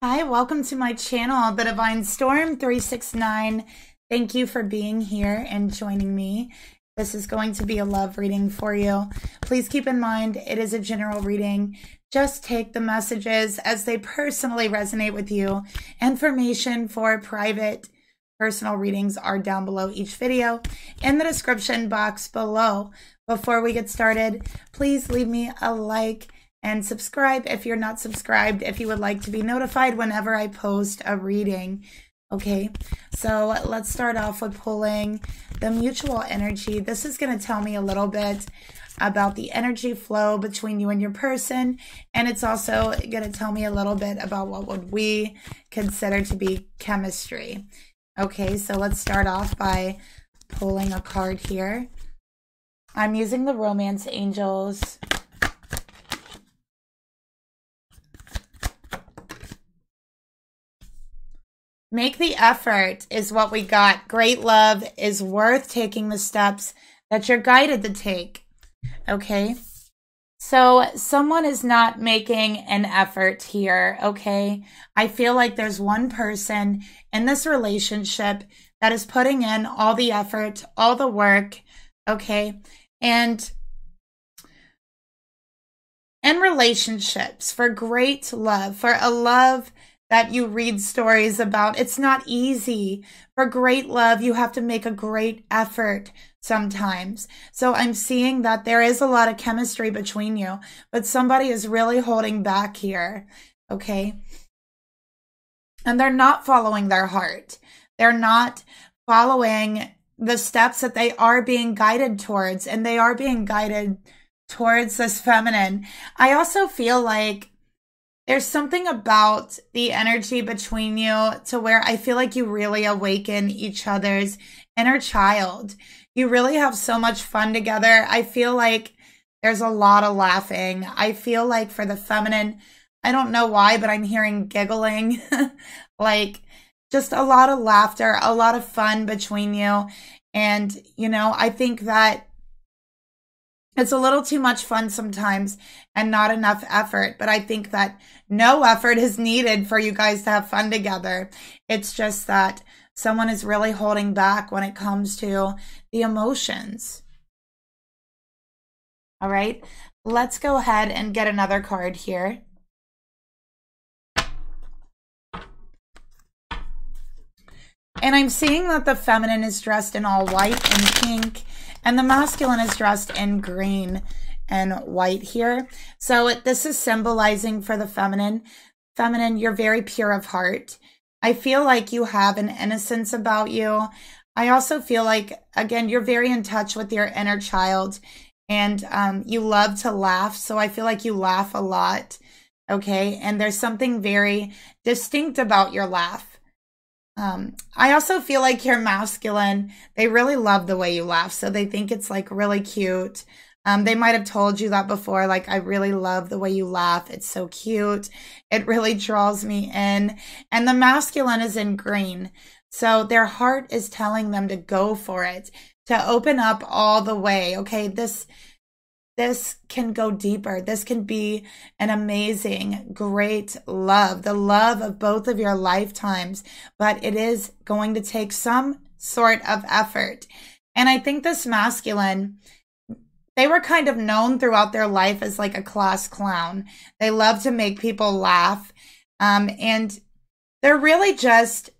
Hi, welcome to my channel, The Divine Storm 369. Thank you for being here and joining me. This is going to be a love reading for you. Please keep in mind it is a general reading. Just take the messages as they personally resonate with you. Information for private personal readings are down below each video in the description box below. Before we get started, please leave me a like and subscribe if you're not subscribed if you would like to be notified whenever I post a reading. Okay, so let's start off with pulling the mutual energy. This is going to tell me a little bit about the energy flow between you and your person, and it's also going to tell me a little bit about what would we consider to be chemistry. Okay, so let's start off by pulling a card here. I'm using the Romance Angels Make the effort is what we got. Great love is worth taking the steps that you're guided to take. Okay. So someone is not making an effort here. Okay. I feel like there's one person in this relationship that is putting in all the effort, all the work. Okay. And in relationships for great love, for a love that you read stories about. It's not easy. For great love, you have to make a great effort sometimes. So I'm seeing that there is a lot of chemistry between you, but somebody is really holding back here. Okay. And they're not following their heart. They're not following the steps that they are being guided towards, and they are being guided towards this feminine. I also feel like there's something about the energy between you to where I feel like you really awaken each other's inner child. You really have so much fun together. I feel like there's a lot of laughing. I feel like for the feminine, I don't know why, but I'm hearing giggling, like just a lot of laughter, a lot of fun between you. And, you know, I think that it's a little too much fun sometimes and not enough effort, but I think that no effort is needed for you guys to have fun together. It's just that someone is really holding back when it comes to the emotions. All right, let's go ahead and get another card here. And I'm seeing that the feminine is dressed in all white and pink and the masculine is dressed in green and white here. So this is symbolizing for the feminine. Feminine, you're very pure of heart. I feel like you have an innocence about you. I also feel like, again, you're very in touch with your inner child and um, you love to laugh. So I feel like you laugh a lot. Okay. And there's something very distinct about your laugh. Um, I also feel like you're masculine. They really love the way you laugh. So they think it's like really cute. Um, they might have told you that before. Like, I really love the way you laugh. It's so cute. It really draws me in. And the masculine is in green. So their heart is telling them to go for it, to open up all the way. Okay. This, this can go deeper. This can be an amazing, great love, the love of both of your lifetimes, but it is going to take some sort of effort. And I think this masculine, they were kind of known throughout their life as like a class clown. They love to make people laugh. Um, and they're really just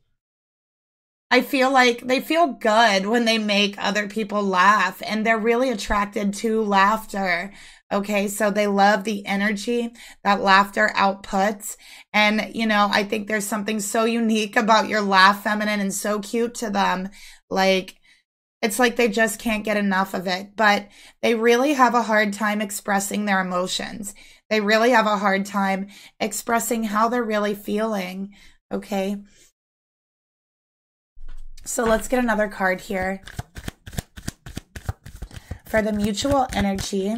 I feel like they feel good when they make other people laugh and they're really attracted to laughter. Okay. So they love the energy that laughter outputs. And, you know, I think there's something so unique about your laugh feminine and so cute to them. Like, it's like they just can't get enough of it, but they really have a hard time expressing their emotions. They really have a hard time expressing how they're really feeling. Okay. So let's get another card here for the mutual energy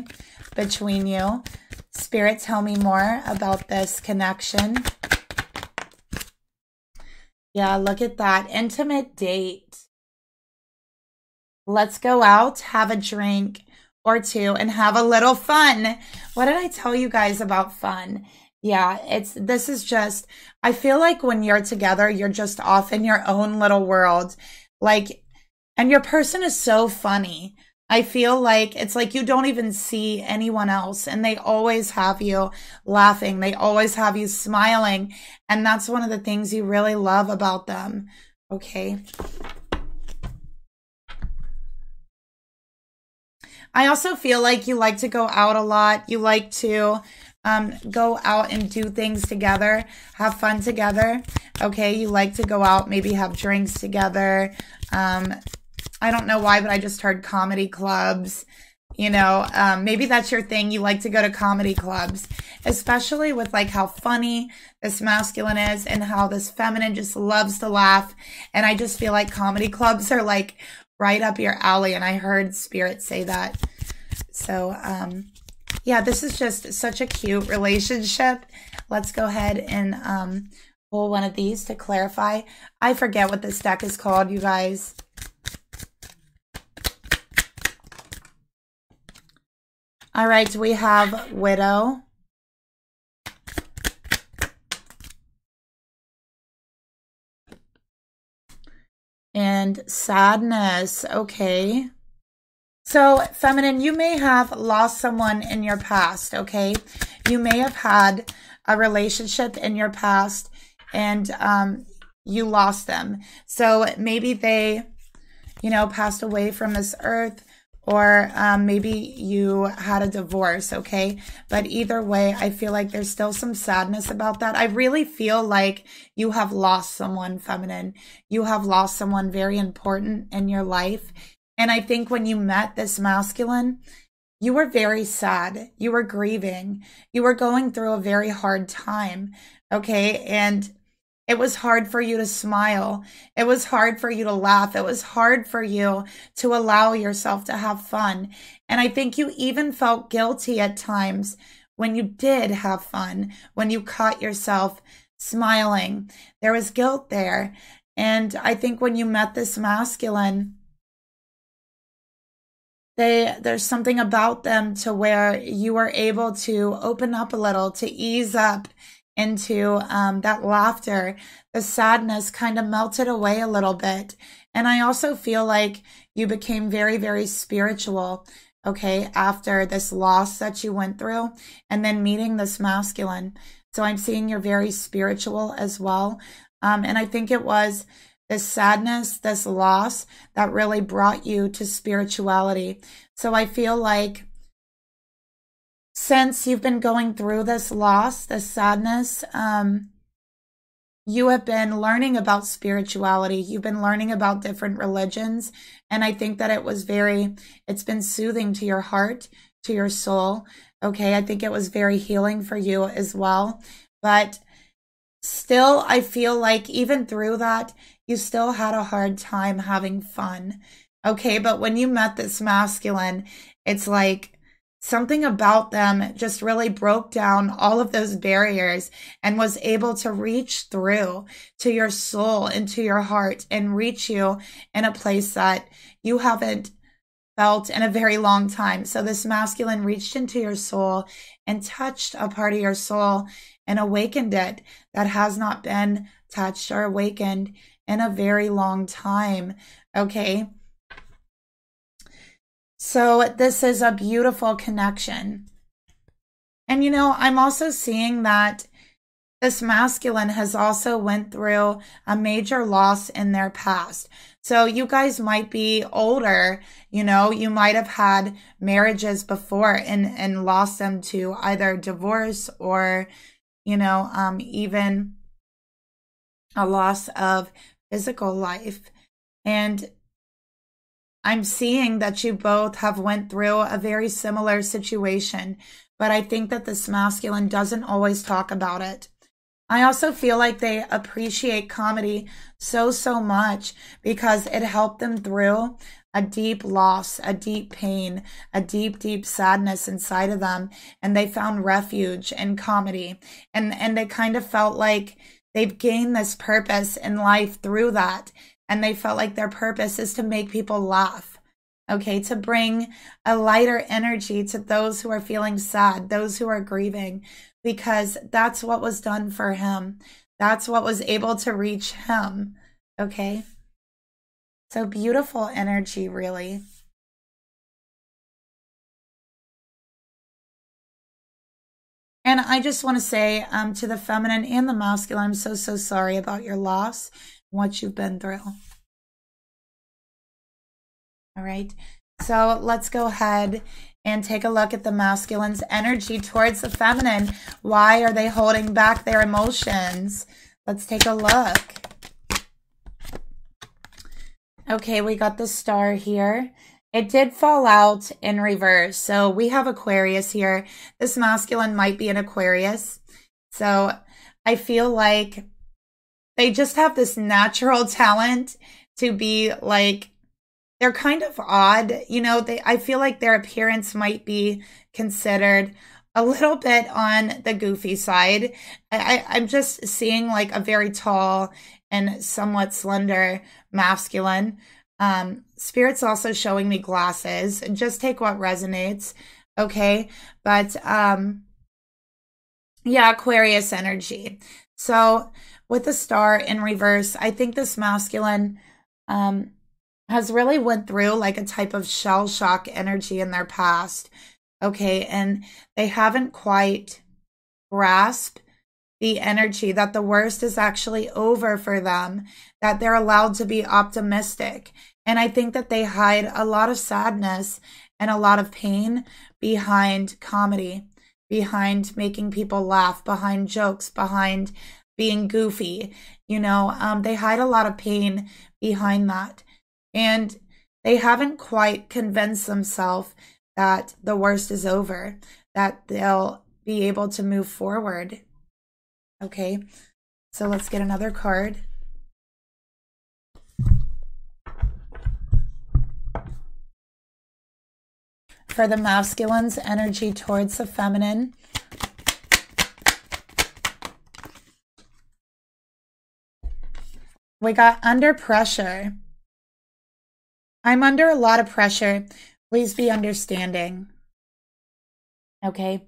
between you. Spirit, tell me more about this connection. Yeah, look at that. Intimate date. Let's go out, have a drink or two, and have a little fun. What did I tell you guys about fun? Yeah, it's this is just I feel like when you're together, you're just off in your own little world. Like and your person is so funny. I feel like it's like you don't even see anyone else and they always have you laughing. They always have you smiling. And that's one of the things you really love about them. Okay. I also feel like you like to go out a lot. You like to um, go out and do things together, have fun together. Okay, you like to go out, maybe have drinks together. Um, I don't know why, but I just heard comedy clubs. You know, um, maybe that's your thing. You like to go to comedy clubs, especially with like how funny this masculine is and how this feminine just loves to laugh. And I just feel like comedy clubs are like right up your alley. And I heard Spirit say that. So, um, yeah, this is just such a cute relationship. Let's go ahead and um, pull one of these to clarify. I forget what this deck is called, you guys. All right, we have Widow. And Sadness. Okay. So, feminine, you may have lost someone in your past, okay? You may have had a relationship in your past and um, you lost them. So, maybe they, you know, passed away from this earth or um, maybe you had a divorce, okay? But either way, I feel like there's still some sadness about that. I really feel like you have lost someone feminine. You have lost someone very important in your life. And I think when you met this masculine, you were very sad. You were grieving. You were going through a very hard time. Okay. And it was hard for you to smile. It was hard for you to laugh. It was hard for you to allow yourself to have fun. And I think you even felt guilty at times when you did have fun, when you caught yourself smiling. There was guilt there. And I think when you met this masculine, they there's something about them to where you are able to open up a little to ease up into um, that laughter. The sadness kind of melted away a little bit. And i also feel like you became very very spiritual okay after this loss that you went through and then meeting this masculine. So i'm seeing you're very spiritual as well. Um, and i think it was this sadness, this loss that really brought you to spirituality. So I feel like since you've been going through this loss, this sadness, um, you have been learning about spirituality. You've been learning about different religions. And I think that it was very, it's been soothing to your heart, to your soul. Okay. I think it was very healing for you as well. But still, I feel like even through that, you still had a hard time having fun. Okay. But when you met this masculine, it's like, something about them just really broke down all of those barriers and was able to reach through to your soul into your heart and reach you in a place that you haven't felt in a very long time. So this masculine reached into your soul and touched a part of your soul and awakened it that has not been touched or awakened in a very long time. Okay. So this is a beautiful connection. And you know, I'm also seeing that this masculine has also went through a major loss in their past. So you guys might be older, you know, you might have had marriages before and, and lost them to either divorce or, you know, um, even a loss of physical life. And I'm seeing that you both have went through a very similar situation, but I think that this masculine doesn't always talk about it. I also feel like they appreciate comedy so, so much because it helped them through a deep loss, a deep pain, a deep, deep sadness inside of them. And they found refuge in comedy. And, and they kind of felt like they've gained this purpose in life through that. And they felt like their purpose is to make people laugh. Okay, to bring a lighter energy to those who are feeling sad, those who are grieving. because that's what was done for him. That's what was able to reach him. Okay. So beautiful energy, really. And I just want to say um, to the feminine and the masculine, I'm so, so sorry about your loss and what you've been through. All right. So let's go ahead and take a look at the masculine's energy towards the feminine. Why are they holding back their emotions? Let's take a look. Okay, we got the star here. It did fall out in reverse. So we have Aquarius here. This masculine might be an Aquarius. So I feel like they just have this natural talent to be like they're kind of odd. You know, they I feel like their appearance might be considered a little bit on the goofy side. I, I'm just seeing like a very tall and somewhat slender masculine um, Spirit's also showing me glasses. Just take what resonates. Okay. But um, yeah, Aquarius energy. So with the star in reverse, I think this masculine um, has really went through like a type of shell shock energy in their past. Okay. And they haven't quite grasped the energy that the worst is actually over for them, that they're allowed to be optimistic. And I think that they hide a lot of sadness and a lot of pain behind comedy, behind making people laugh, behind jokes, behind being goofy. You know, um, they hide a lot of pain behind that. And they haven't quite convinced themselves that the worst is over, that they'll be able to move forward Okay, so let's get another card. For the masculine's energy towards the feminine. We got under pressure. I'm under a lot of pressure. Please be understanding. Okay.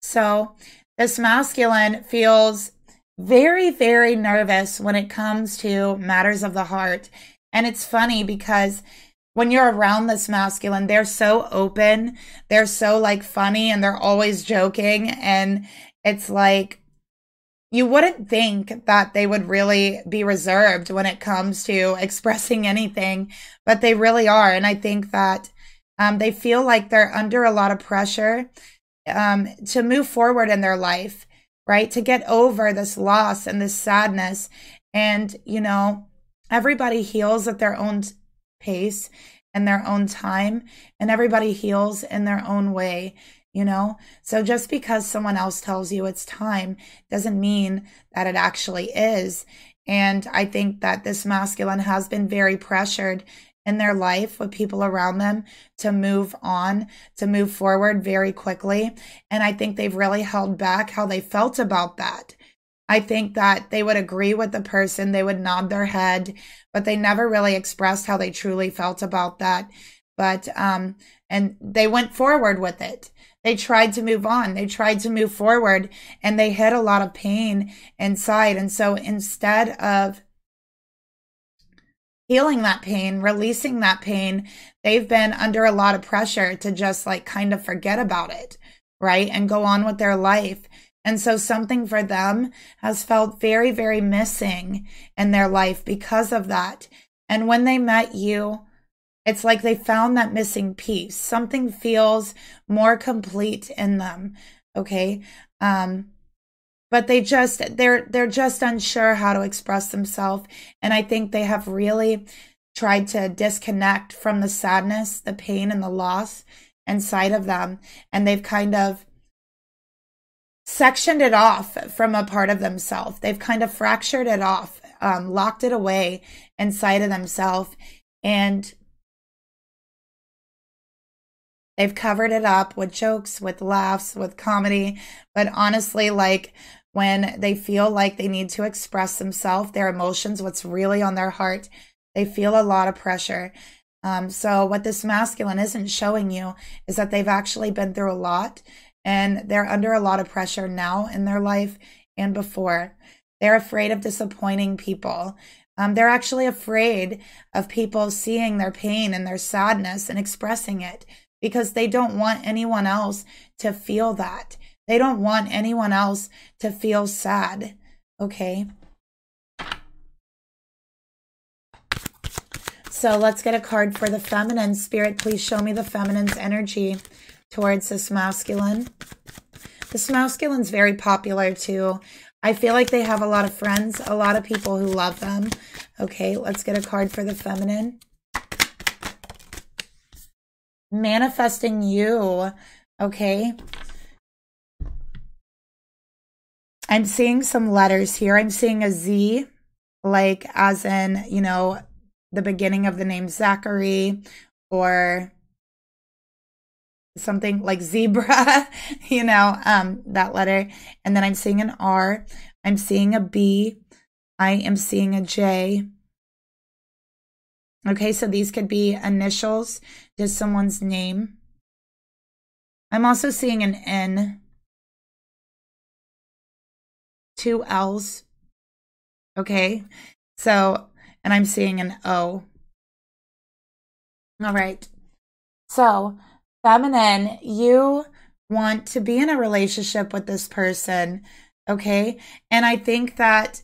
So this masculine feels very, very nervous when it comes to matters of the heart. And it's funny because when you're around this masculine, they're so open, they're so like funny, and they're always joking. And it's like, you wouldn't think that they would really be reserved when it comes to expressing anything, but they really are. And I think that um, they feel like they're under a lot of pressure um, to move forward in their life, right? To get over this loss and this sadness. And, you know, everybody heals at their own pace and their own time, and everybody heals in their own way, you know? So just because someone else tells you it's time doesn't mean that it actually is. And I think that this masculine has been very pressured in their life with people around them to move on, to move forward very quickly. And I think they've really held back how they felt about that. I think that they would agree with the person, they would nod their head, but they never really expressed how they truly felt about that. But, um, and they went forward with it. They tried to move on. They tried to move forward and they hit a lot of pain inside. And so instead of healing that pain, releasing that pain, they've been under a lot of pressure to just like kind of forget about it, right? And go on with their life. And so something for them has felt very, very missing in their life because of that. And when they met you, it's like they found that missing piece. Something feels more complete in them. Okay. Um, but they just they're they're just unsure how to express themselves and i think they have really tried to disconnect from the sadness the pain and the loss inside of them and they've kind of sectioned it off from a part of themselves they've kind of fractured it off um, locked it away inside of themselves and they've covered it up with jokes with laughs with comedy but honestly like when they feel like they need to express themselves, their emotions, what's really on their heart. They feel a lot of pressure. Um, so what this masculine isn't showing you is that they've actually been through a lot and they're under a lot of pressure now in their life and before. They're afraid of disappointing people. Um, they're actually afraid of people seeing their pain and their sadness and expressing it because they don't want anyone else to feel that. They don't want anyone else to feel sad. Okay. So let's get a card for the feminine. Spirit, please show me the feminine's energy towards this masculine. This masculine's very popular too. I feel like they have a lot of friends, a lot of people who love them. Okay, let's get a card for the feminine. Manifesting you. Okay. I'm seeing some letters here. I'm seeing a Z, like as in, you know, the beginning of the name Zachary or something like zebra, you know, um, that letter. And then I'm seeing an R. I'm seeing a B. I am seeing a J. Okay, so these could be initials to someone's name. I'm also seeing an N. Two L's. Okay, so, and I'm seeing an O. All right. So, feminine, you want to be in a relationship with this person. Okay. And I think that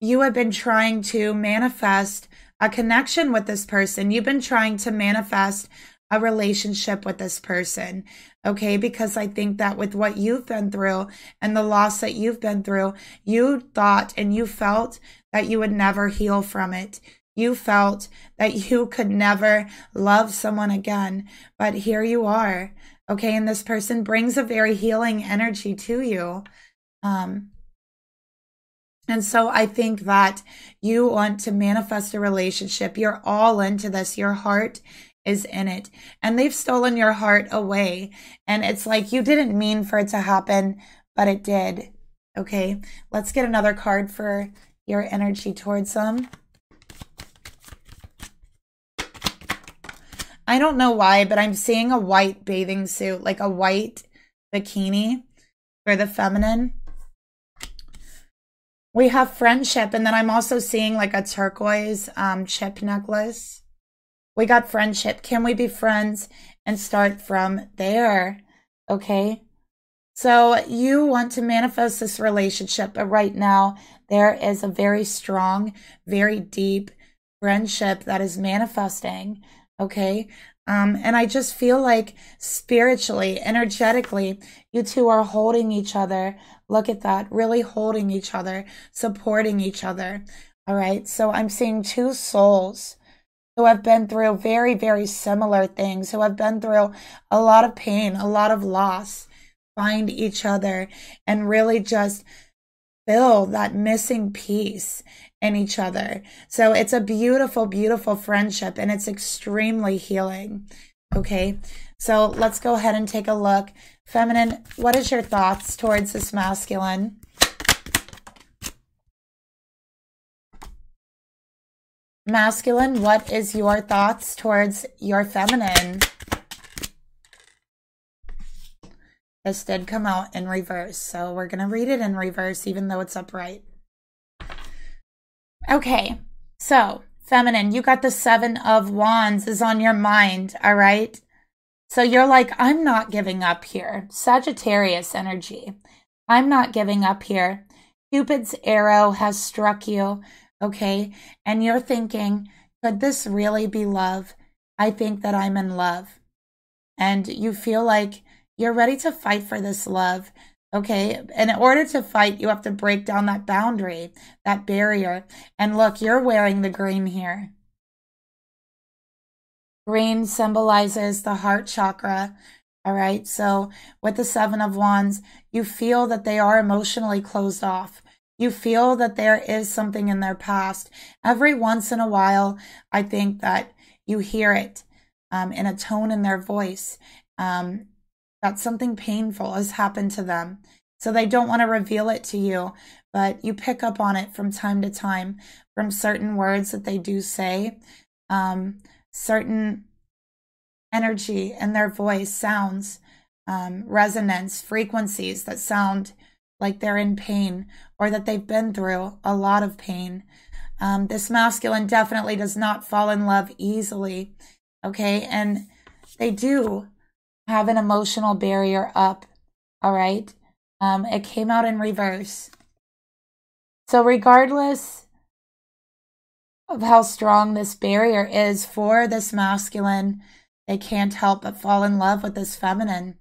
you have been trying to manifest a connection with this person. You've been trying to manifest a relationship with this person. Okay. Because I think that with what you've been through and the loss that you've been through, you thought and you felt that you would never heal from it you felt that you could never love someone again. But here you are. Okay. And this person brings a very healing energy to you. Um, and so I think that you want to manifest a relationship. You're all into this. Your heart is in it. And they've stolen your heart away. And it's like you didn't mean for it to happen, but it did. Okay. Let's get another card for your energy towards them. I don't know why, but I'm seeing a white bathing suit, like a white bikini for the feminine. We have friendship, and then I'm also seeing like a turquoise um, chip necklace. We got friendship. Can we be friends and start from there? Okay. So you want to manifest this relationship, but right now there is a very strong, very deep friendship that is manifesting. Okay. Um, and I just feel like spiritually, energetically, you two are holding each other. Look at that. Really holding each other, supporting each other. All right. So I'm seeing two souls who have been through very, very similar things, who have been through a lot of pain, a lot of loss, find each other and really just fill that missing piece in each other. So it's a beautiful, beautiful friendship and it's extremely healing. Okay. So let's go ahead and take a look. Feminine, what is your thoughts towards this masculine? Masculine, what is your thoughts towards your feminine? This did come out in reverse, so we're going to read it in reverse even though it's upright. Okay, so feminine, you got the seven of wands is on your mind, all right? So you're like, I'm not giving up here. Sagittarius energy. I'm not giving up here. Cupid's arrow has struck you, okay? And you're thinking, could this really be love? I think that I'm in love. And you feel like you're ready to fight for this love. Okay. And in order to fight, you have to break down that boundary, that barrier. And look, you're wearing the green here. Green symbolizes the heart chakra. All right. So with the seven of wands, you feel that they are emotionally closed off. You feel that there is something in their past. Every once in a while, I think that you hear it um, in a tone in their voice. Um, that something painful has happened to them. So they don't want to reveal it to you, but you pick up on it from time to time from certain words that they do say, um, certain energy in their voice, sounds. um, resonance frequencies that sound like they're in pain or that they've been through a lot of pain. Um, this masculine definitely does not fall in love easily. Okay. And they do have an emotional barrier up. All right. Um, it came out in reverse. So, regardless of how strong this barrier is for this masculine, they can't help but fall in love with this feminine.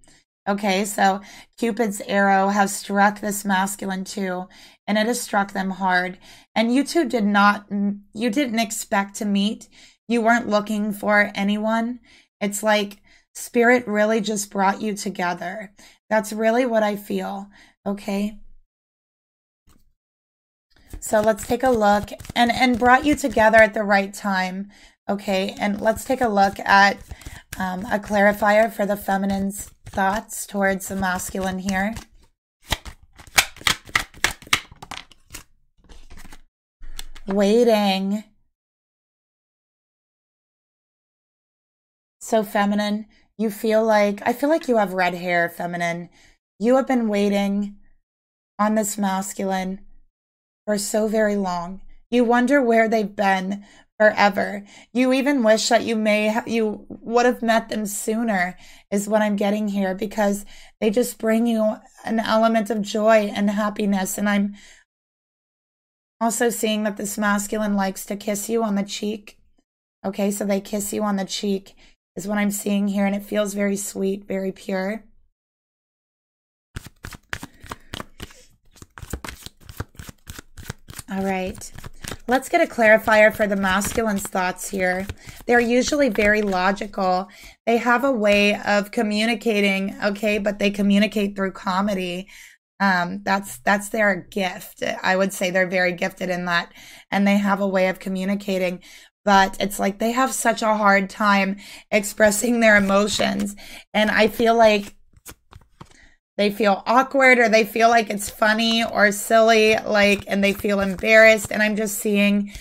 Okay, so Cupid's arrow has struck this masculine too, and it has struck them hard. And you two did not, you didn't expect to meet. You weren't looking for anyone. It's like spirit really just brought you together. That's really what I feel. Okay. So let's take a look and, and brought you together at the right time. Okay. And let's take a look at um, a clarifier for the feminine's thoughts towards the masculine here. Waiting. So feminine, you feel like, I feel like you have red hair, feminine. You have been waiting on this masculine for so very long. You wonder where they've been forever. You even wish that you may ha- you would have met them sooner is what I'm getting here because they just bring you an element of joy and happiness and I'm also seeing that this masculine likes to kiss you on the cheek. Okay, so they kiss you on the cheek is what I'm seeing here and it feels very sweet, very pure. All right. Let's get a clarifier for the masculine's thoughts here. They're usually very logical. They have a way of communicating, okay, but they communicate through comedy. Um, that's that's their gift. I would say they're very gifted in that, and they have a way of communicating. But it's like they have such a hard time expressing their emotions, and I feel like they feel awkward or they feel like it's funny or silly, like, and they feel embarrassed. And I'm just seeing,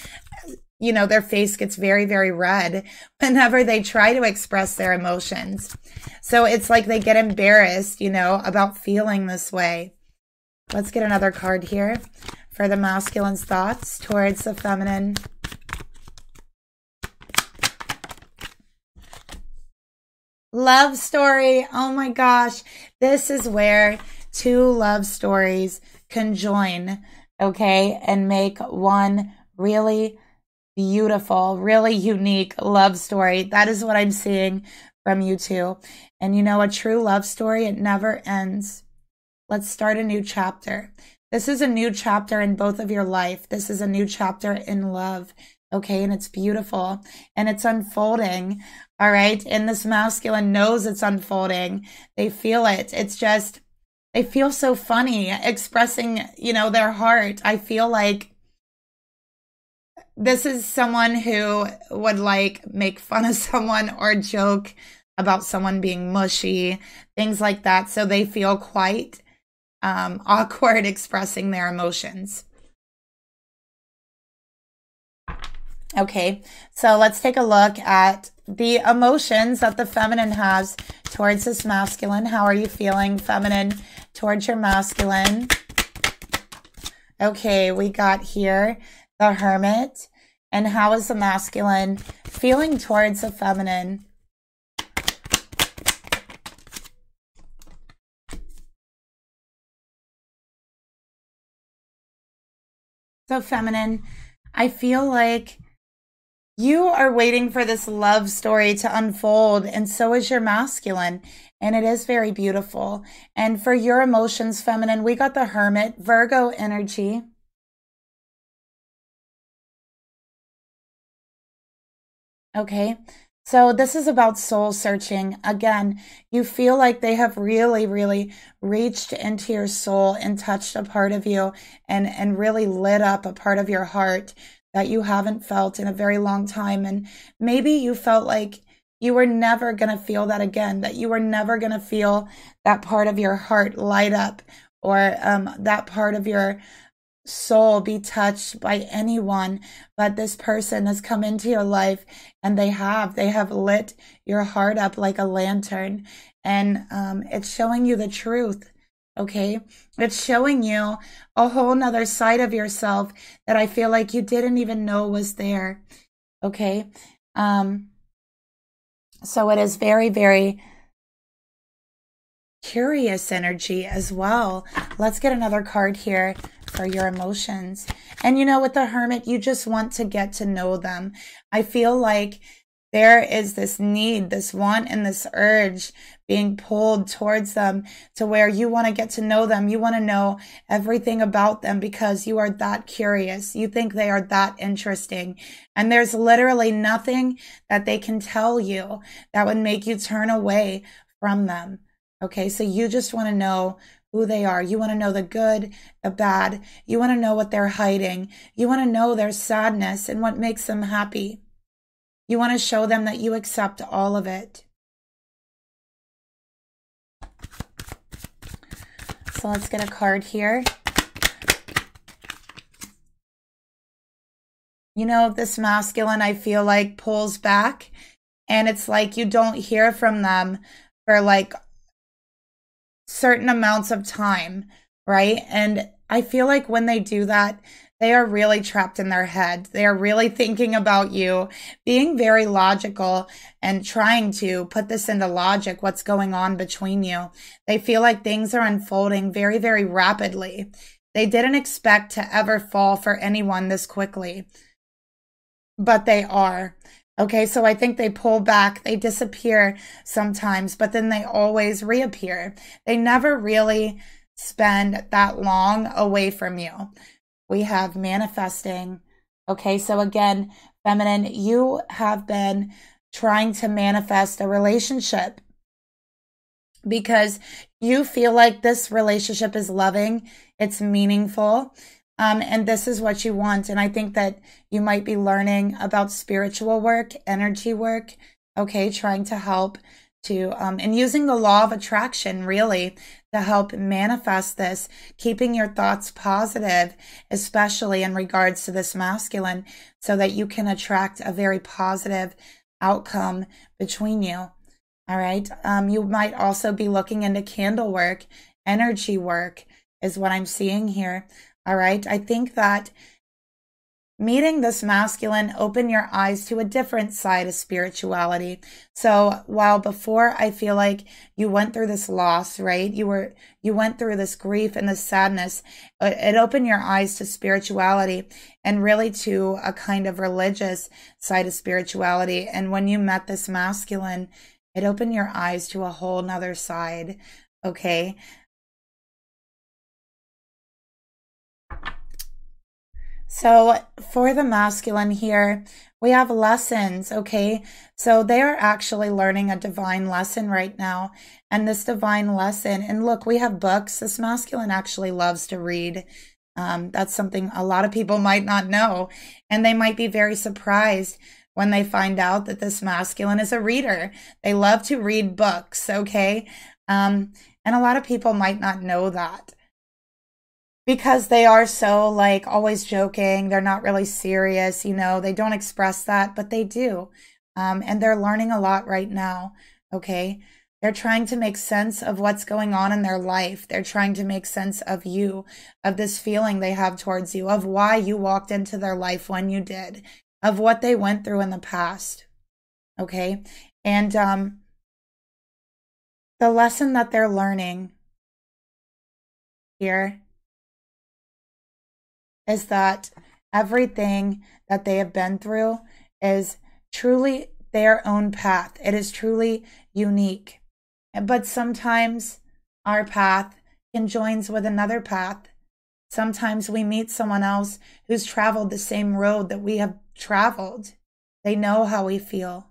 you know, their face gets very, very red whenever they try to express their emotions. So it's like they get embarrassed, you know, about feeling this way. Let's get another card here for the masculine's thoughts towards the feminine. Love story. Oh my gosh. This is where two love stories conjoin, okay, and make one really beautiful, really unique love story. That is what I'm seeing from you two. And you know, a true love story, it never ends. Let's start a new chapter. This is a new chapter in both of your life. This is a new chapter in love. Okay. And it's beautiful and it's unfolding. All right. And this masculine knows it's unfolding. They feel it. It's just, they feel so funny expressing, you know, their heart. I feel like this is someone who would like make fun of someone or joke about someone being mushy, things like that. So they feel quite um, awkward expressing their emotions. Okay, so let's take a look at the emotions that the feminine has towards this masculine. How are you feeling, feminine, towards your masculine? Okay, we got here the hermit. And how is the masculine feeling towards the feminine? So, feminine, I feel like you are waiting for this love story to unfold, and so is your masculine. And it is very beautiful. And for your emotions, feminine, we got the hermit, Virgo energy. Okay. So this is about soul searching. Again, you feel like they have really, really reached into your soul and touched a part of you and, and really lit up a part of your heart that you haven't felt in a very long time. And maybe you felt like you were never going to feel that again, that you were never going to feel that part of your heart light up or um, that part of your soul be touched by anyone, but this person has come into your life and they have, they have lit your heart up like a lantern. And um, it's showing you the truth. Okay. It's showing you a whole nother side of yourself that I feel like you didn't even know was there. Okay. Um, so it is very, very curious energy as well. Let's get another card here for your emotions. And you know, with the hermit, you just want to get to know them. I feel like there is this need, this want, and this urge being pulled towards them to where you want to get to know them. You want to know everything about them because you are that curious. You think they are that interesting. And there's literally nothing that they can tell you that would make you turn away from them. Okay, so you just want to know who they are. You want to know the good, the bad. You want to know what they're hiding. You want to know their sadness and what makes them happy. You want to show them that you accept all of it. So let's get a card here. You know, this masculine, I feel like, pulls back and it's like you don't hear from them for like certain amounts of time, right? And I feel like when they do that, they are really trapped in their head. They are really thinking about you, being very logical and trying to put this into logic, what's going on between you. They feel like things are unfolding very, very rapidly. They didn't expect to ever fall for anyone this quickly, but they are. Okay, so I think they pull back, they disappear sometimes, but then they always reappear. They never really spend that long away from you. We have manifesting. Okay, so again, feminine, you have been trying to manifest a relationship because you feel like this relationship is loving, it's meaningful, um, and this is what you want. And I think that you might be learning about spiritual work, energy work, okay, trying to help to, um, and using the law of attraction really to help manifest this, keeping your thoughts positive, especially in regards to this masculine, so that you can attract a very positive outcome between you. All right. Um, you might also be looking into candle work, energy work is what I'm seeing here. All right. I think that meeting this masculine open your eyes to a different side of spirituality. So while before I feel like you went through this loss, right? You were, you went through this grief and this sadness. It opened your eyes to spirituality and really to a kind of religious side of spirituality. And when you met this masculine, it opened your eyes to a whole nother side. Okay. So for the masculine here, we have lessons, okay? So they are actually learning a divine lesson right now. And this divine lesson, and look, we have books. This masculine actually loves to read. Um, that's something a lot of people might not know. And they might be very surprised when they find out that this masculine is a reader. They love to read books, okay? Um, and a lot of people might not know that because they are so like always joking. They're not really serious, you know, they don't express that, but they do. Um, and they're learning a lot right now. Okay. They're trying to make sense of what's going on in their life. They're trying to make sense of you, of this feeling they have towards you, of why you walked into their life when you did, of what they went through in the past. Okay. And, um, the lesson that they're learning here is that everything that they have been through is truly their own path. It is truly unique. But sometimes our path conjoins with another path. Sometimes we meet someone else who's traveled the same road that we have traveled. They know how we feel.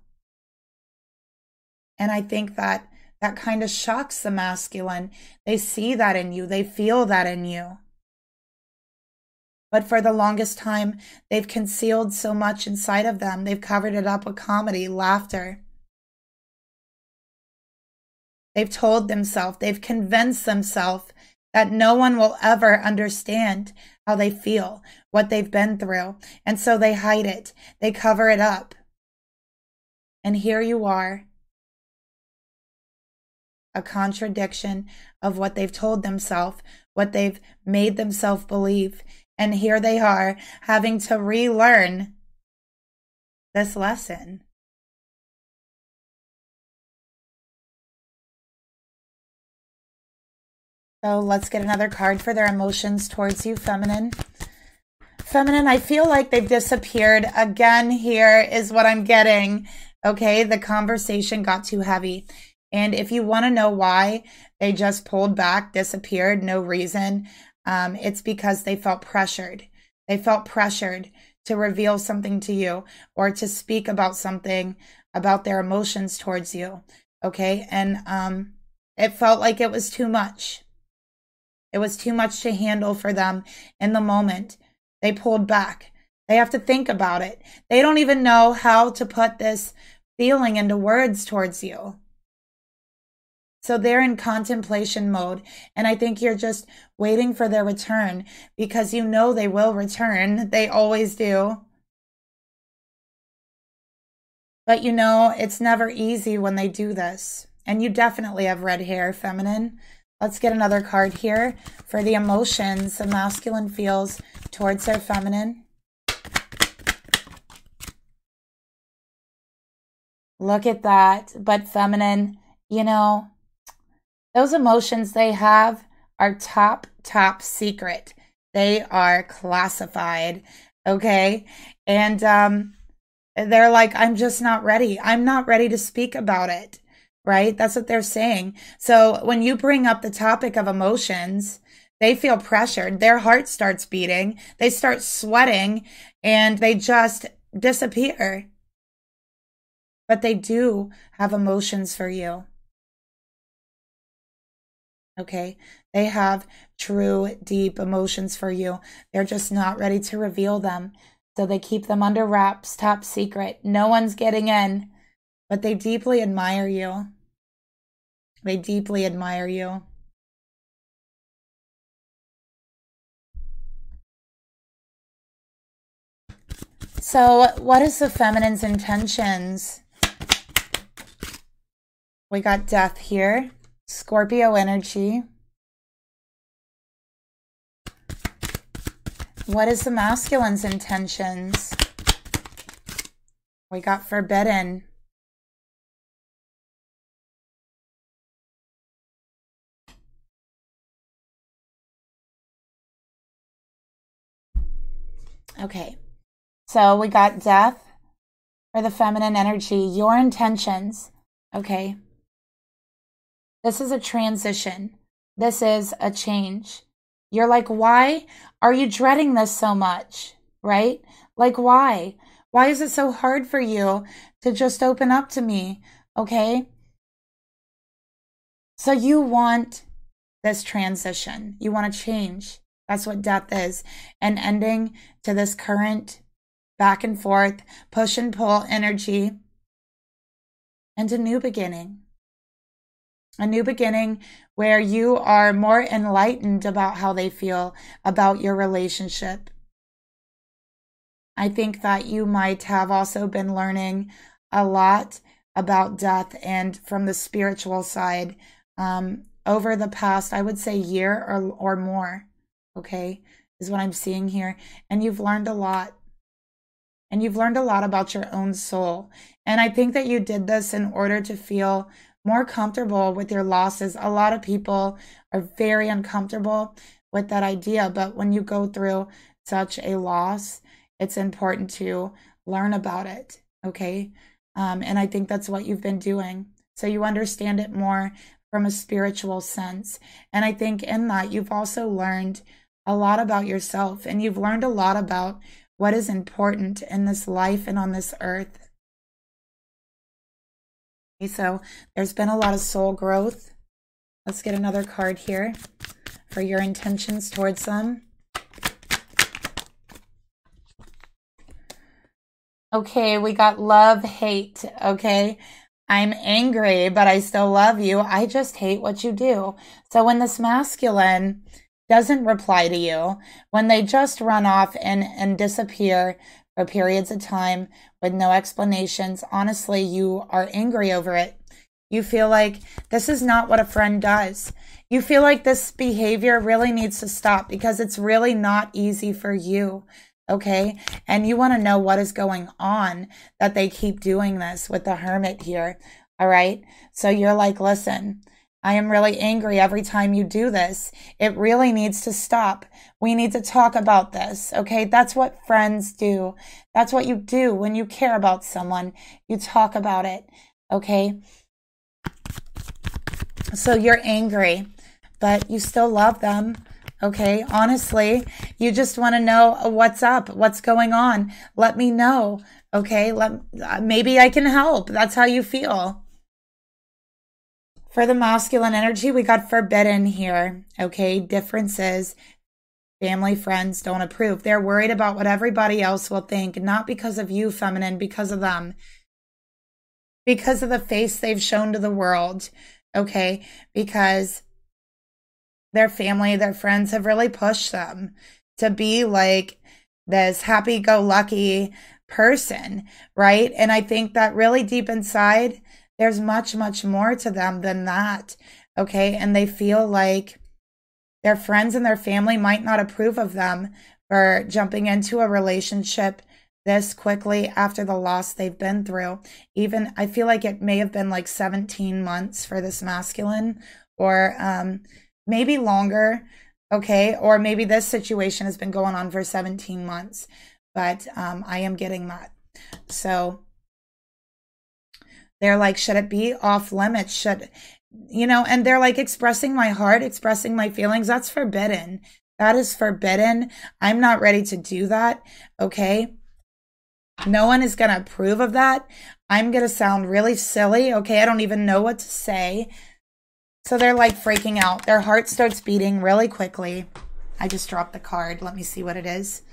And I think that that kind of shocks the masculine. They see that in you, they feel that in you. But for the longest time, they've concealed so much inside of them. They've covered it up with comedy, laughter. They've told themselves, they've convinced themselves that no one will ever understand how they feel, what they've been through. And so they hide it, they cover it up. And here you are, a contradiction of what they've told themselves, what they've made themselves believe. And here they are having to relearn this lesson. So let's get another card for their emotions towards you, feminine. Feminine, I feel like they've disappeared. Again, here is what I'm getting. Okay, the conversation got too heavy. And if you want to know why they just pulled back, disappeared, no reason, um, it's because they felt pressured. They felt pressured to reveal something to you or to speak about something about their emotions towards you. Okay. And um, it felt like it was too much. It was too much to handle for them in the moment. They pulled back. They have to think about it. They don't even know how to put this feeling into words towards you. So they're in contemplation mode. And I think you're just waiting for their return because you know they will return. They always do. But you know, it's never easy when they do this. And you definitely have red hair, feminine. Let's get another card here for the emotions the masculine feels towards their feminine. Look at that. But feminine, you know, those emotions they have are top, top secret. They are classified. Okay. And um, they're like, I'm just not ready. I'm not ready to speak about it. Right. That's what they're saying. So when you bring up the topic of emotions, they feel pressured. Their heart starts beating. They start sweating and they just disappear. But they do have emotions for you. Okay. They have true, deep emotions for you. They're just not ready to reveal them. So they keep them under wraps, top secret. No one's getting in, but they deeply admire you. They deeply admire you. So, what is the feminine's intentions? We got death here. Scorpio energy. What is the masculine's intentions? We got forbidden. Okay, so we got death for the feminine energy, your intentions. Okay, this is a transition. This is a change. You're like, why are you dreading this so much? Right? Like, why? Why is it so hard for you to just open up to me? Okay. So you want this transition. You want to change. That's what death is. An ending to this current back and forth, push and pull energy, and a new beginning a new beginning where you are more enlightened about how they feel about your relationship. I think that you might have also been learning a lot about death and from the spiritual side um, over the past, I would say, year or, or more. Okay, is what I'm seeing here. And you've learned a lot. And you've learned a lot about your own soul. And I think that you did this in order to feel more comfortable with your losses. A lot of people are very uncomfortable with that idea, but when you go through such a loss, it's important to learn about it. Okay. Um, and I think that's what you've been doing. So you understand it more from a spiritual sense. And I think in that, you've also learned a lot about yourself and you've learned a lot about what is important in this life and on this earth. So there's been a lot of soul growth. Let's get another card here for your intentions towards them. Okay, we got love, hate. Okay. I'm angry, but I still love you. I just hate what you do. So when this masculine doesn't reply to you, when they just run off and, and disappear for periods of time with no explanations, honestly, you are angry over it. You feel like this is not what a friend does. You feel like this behavior really needs to stop because it's really not easy for you. Okay. And you want to know what is going on that they keep doing this with the hermit here. All right. So you're like, listen, I am really angry every time you do this. It really needs to stop. We need to talk about this. Okay. That's what friends do. That's what you do when you care about someone. You talk about it. Okay. So you're angry, but you still love them. Okay. Honestly, you just want to know what's up, what's going on. Let me know. Okay. Let, uh, maybe I can help. That's how you feel. For the masculine energy, we got forbidden here. Okay. Differences. Family, friends don't approve. They're worried about what everybody else will think, not because of you, feminine, because of them. Because of the face they've shown to the world. Okay. Because their family, their friends have really pushed them to be like this happy go lucky person. Right. And I think that really deep inside, there's much, much more to them than that. Okay. And they feel like their friends and their family might not approve of them for jumping into a relationship this quickly after the loss they've been through. Even I feel like it may have been like 17 months for this masculine or um, maybe longer. Okay. Or maybe this situation has been going on for 17 months, but um, I am getting that. So they're like, should it be off limits? Should, you know, and they're like expressing my heart, expressing my feelings. That's forbidden. That is forbidden. I'm not ready to do that. Okay. No one is going to approve of that. I'm going to sound really silly. Okay. I don't even know what to say. So they're like freaking out. Their heart starts beating really quickly. I just dropped the card. Let me see what it is.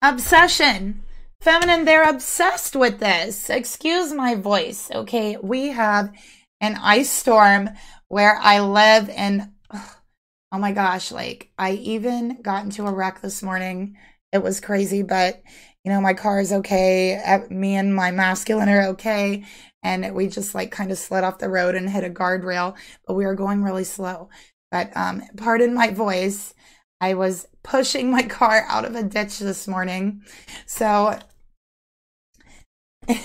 Obsession. Feminine, they're obsessed with this. Excuse my voice, okay? We have an ice storm where I live and oh my gosh, like I even got into a wreck this morning. It was crazy, but you know, my car is okay. Me and my masculine are okay. And we just like kind of slid off the road and hit a guardrail, but we were going really slow. But um, pardon my voice. I was pushing my car out of a ditch this morning. So,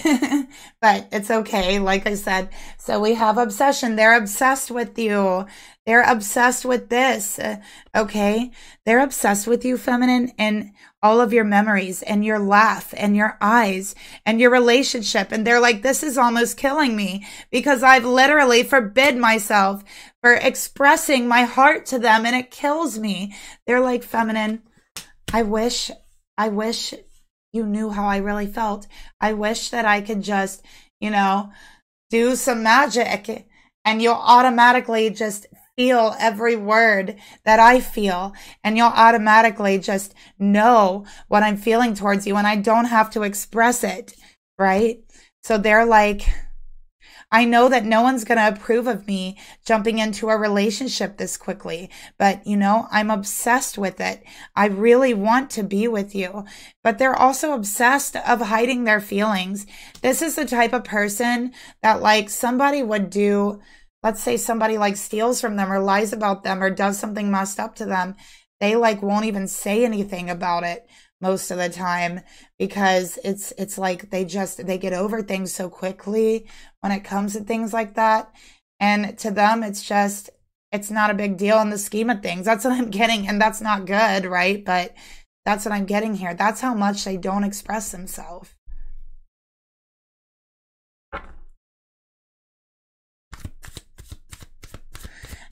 but it's okay. Like I said, so we have obsession. They're obsessed with you. They're obsessed with this. Uh, okay. They're obsessed with you, feminine, and all of your memories and your laugh and your eyes and your relationship. And they're like, this is almost killing me because I've literally forbid myself for expressing my heart to them and it kills me. They're like, feminine, I wish, I wish you knew how I really felt. I wish that I could just, you know, do some magic and you'll automatically just feel every word that I feel and you'll automatically just know what I'm feeling towards you and I don't have to express it, right? So they're like, I know that no one's going to approve of me jumping into a relationship this quickly, but you know, I'm obsessed with it. I really want to be with you, but they're also obsessed of hiding their feelings. This is the type of person that like somebody would do let's say somebody like steals from them or lies about them or does something messed up to them, they like won't even say anything about it most of the time because it's it's like they just they get over things so quickly when it comes to things like that and to them it's just it's not a big deal in the scheme of things that's what i'm getting and that's not good right but that's what i'm getting here that's how much they don't express themselves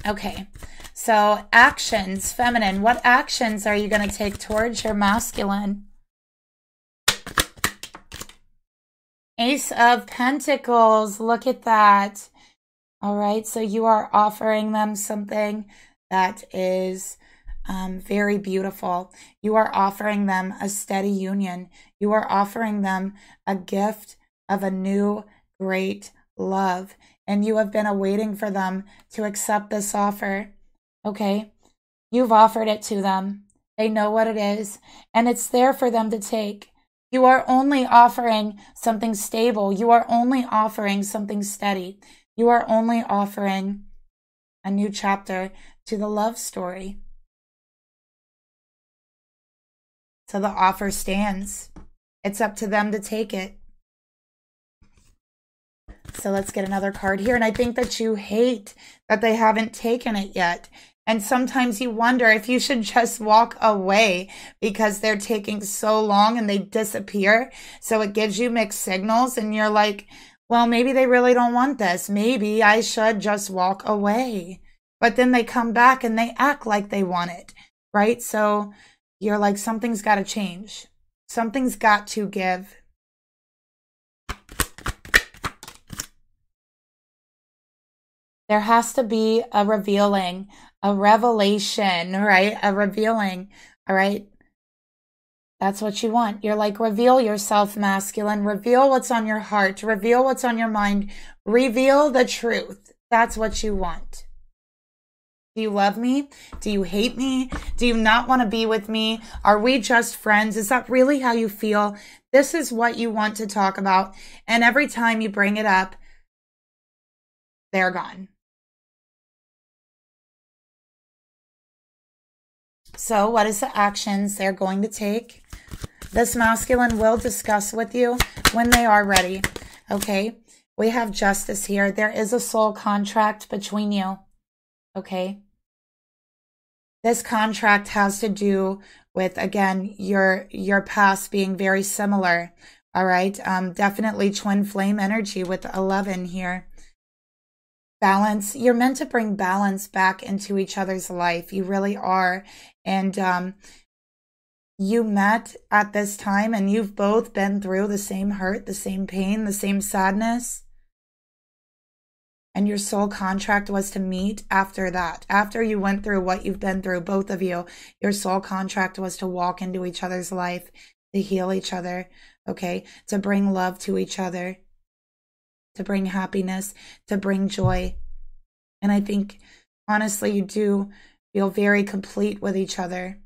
Okay. So, actions, feminine. What actions are you going to take towards your masculine? Ace of Pentacles. Look at that. All right. So, you are offering them something that is um, very beautiful. You are offering them a steady union. You are offering them a gift of a new great love. And you have been awaiting for them to accept this offer. Okay? You've offered it to them. They know what it is, and it's there for them to take. You are only offering something stable. You are only offering something steady. You are only offering a new chapter to the love story. So the offer stands. It's up to them to take it. So let's get another card here. And I think that you hate that they haven't taken it yet. And sometimes you wonder if you should just walk away because they're taking so long and they disappear. So it gives you mixed signals and you're like, well, maybe they really don't want this. Maybe I should just walk away. But then they come back and they act like they want it, right? So you're like, something's got to change. Something's got to give. There has to be a revealing a revelation, right? A revealing, all right? That's what you want. You're like, reveal yourself, masculine. Reveal what's on your heart. Reveal what's on your mind. Reveal the truth. That's what you want. Do you love me? Do you hate me? Do you not want to be with me? Are we just friends? Is that really how you feel? This is what you want to talk about. And every time you bring it up, they're gone. So, what is the actions they're going to take? This masculine will discuss with you when they are ready. Okay. We have justice here. There is a soul contract between you. Okay. This contract has to do with, again, your, your past being very similar. All right. Um, definitely twin flame energy with 11 here balance. You're meant to bring balance back into each other's life. You really are. And um, you met at this time and you've both been through the same hurt the same pain the same sadness. And your soul contract was to meet after that. After you went through what you've been through both of you your soul contract was to walk into each other's life to heal each other okay? To bring love to each other to bring happiness, to bring joy. And I think, honestly, you do feel very complete with each other.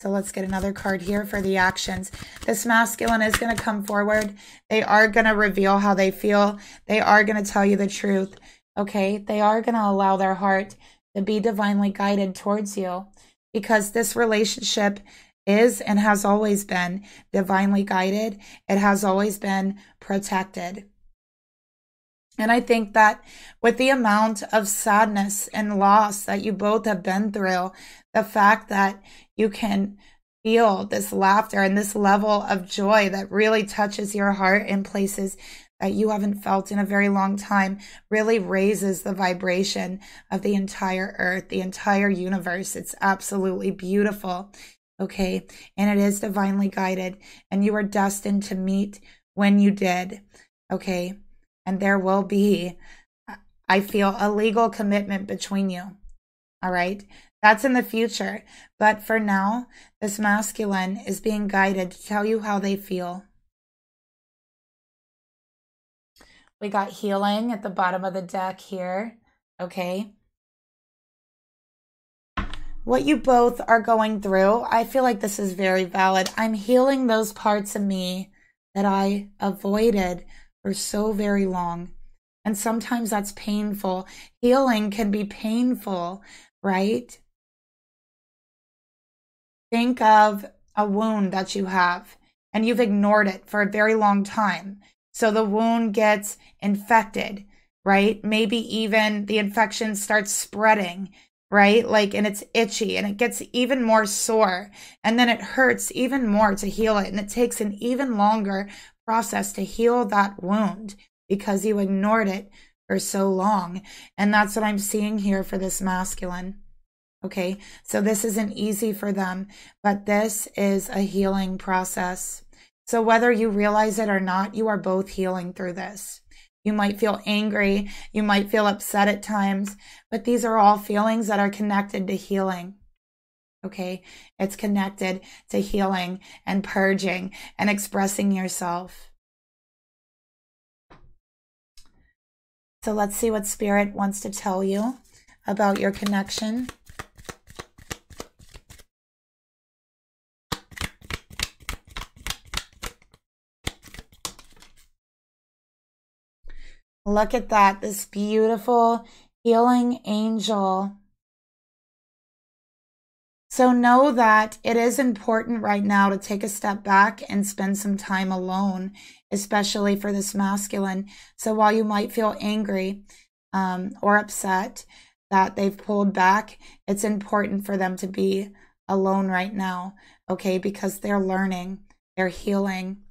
So let's get another card here for the actions. This masculine is going to come forward. They are going to reveal how they feel. They are going to tell you the truth. Okay. They are going to allow their heart to be divinely guided towards you because this relationship is and has always been divinely guided. It has always been protected. And I think that with the amount of sadness and loss that you both have been through, the fact that you can feel this laughter and this level of joy that really touches your heart in places that you haven't felt in a very long time really raises the vibration of the entire earth, the entire universe. It's absolutely beautiful. Okay. And it is divinely guided, and you are destined to meet when you did. Okay. And there will be, I feel, a legal commitment between you. All right. That's in the future. But for now, this masculine is being guided to tell you how they feel. We got healing at the bottom of the deck here. Okay what you both are going through, I feel like this is very valid. I'm healing those parts of me that I avoided for so very long. And sometimes that's painful. Healing can be painful, right? Think of a wound that you have and you've ignored it for a very long time. So the wound gets infected, right? Maybe even the infection starts spreading right? Like, and it's itchy and it gets even more sore. And then it hurts even more to heal it. And it takes an even longer process to heal that wound because you ignored it for so long. And that's what I'm seeing here for this masculine. Okay. So this isn't easy for them, but this is a healing process. So whether you realize it or not, you are both healing through this. You might feel angry. You might feel upset at times, but these are all feelings that are connected to healing. Okay. It's connected to healing and purging and expressing yourself. So let's see what Spirit wants to tell you about your connection. Look at that, this beautiful healing angel so know that it is important right now to take a step back and spend some time alone, especially for this masculine. So while you might feel angry um, or upset that they've pulled back, it's important for them to be alone right now, okay? Because they're learning, they're healing,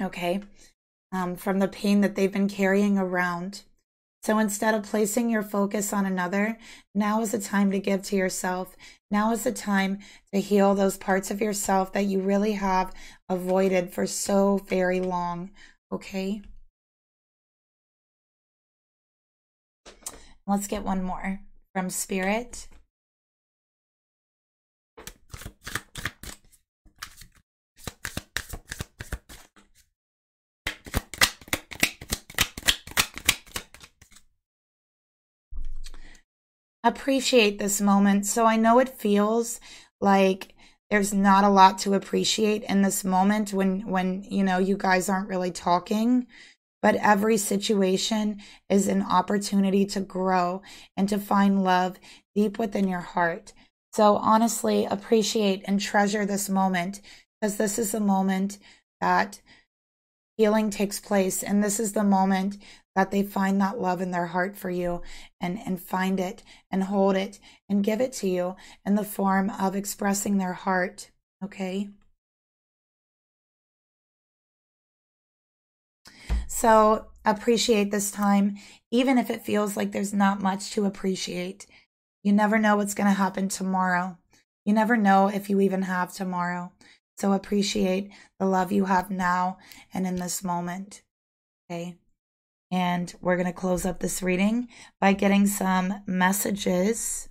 okay, um, from the pain that they've been carrying around. So instead of placing your focus on another, now is the time to give to yourself. Now is the time to heal those parts of yourself that you really have avoided for so very long. Okay? Let's get one more from Spirit. Appreciate this moment. So I know it feels like there's not a lot to appreciate in this moment when when you know you guys aren't really talking but every situation is an opportunity to grow and to find love deep within your heart so honestly appreciate and treasure this moment because this is a moment that healing takes place and this is the moment that they find that love in their heart for you and, and find it and hold it and give it to you in the form of expressing their heart. Okay. So appreciate this time, even if it feels like there's not much to appreciate. You never know what's going to happen tomorrow. You never know if you even have tomorrow. So appreciate the love you have now and in this moment. Okay. And we're going to close up this reading by getting some messages.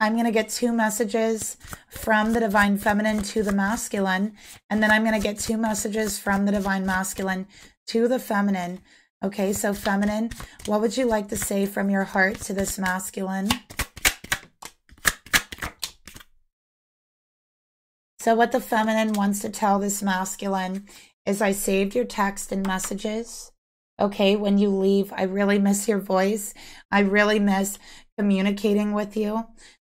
I'm going to get two messages from the divine feminine to the masculine, and then I'm going to get two messages from the divine masculine to the feminine. Okay, so feminine, what would you like to say from your heart to this masculine? So, what the feminine wants to tell this masculine is I saved your text and messages. Okay, when you leave, I really miss your voice. I really miss communicating with you.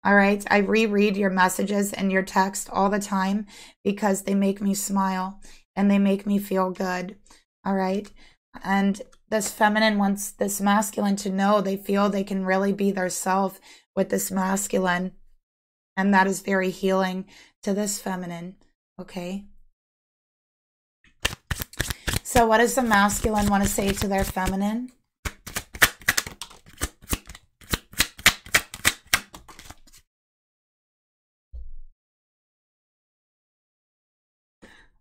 All right, I reread your messages and your text all the time because they make me smile and they make me feel good. All right, and this feminine wants this masculine to know they feel they can really be their self with this masculine. And that is very healing to this feminine, okay? So, what does the masculine want to say to their feminine?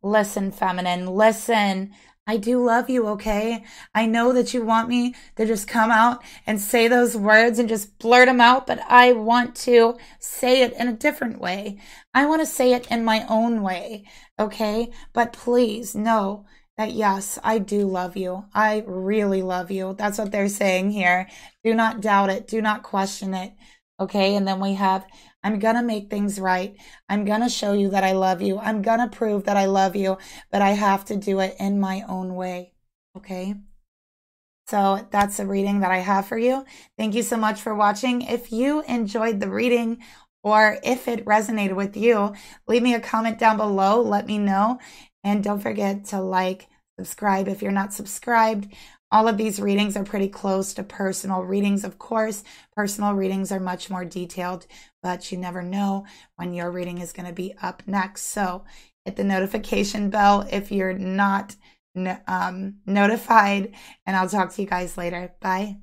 Listen, feminine, listen. I do love you, okay? I know that you want me to just come out and say those words and just blurt them out, but I want to say it in a different way. I want to say it in my own way, okay? But please know that yes, I do love you. I really love you. That's what they're saying here. Do not doubt it. Do not question it. Okay. And then we have I'm going to make things right. I'm going to show you that I love you. I'm going to prove that I love you, but I have to do it in my own way. Okay. So that's a reading that I have for you. Thank you so much for watching. If you enjoyed the reading or if it resonated with you, leave me a comment down below. Let me know. And don't forget to like, subscribe if you're not subscribed. All of these readings are pretty close to personal readings. Of course, personal readings are much more detailed, but you never know when your reading is going to be up next. So hit the notification bell if you're not um, notified, and I'll talk to you guys later. Bye.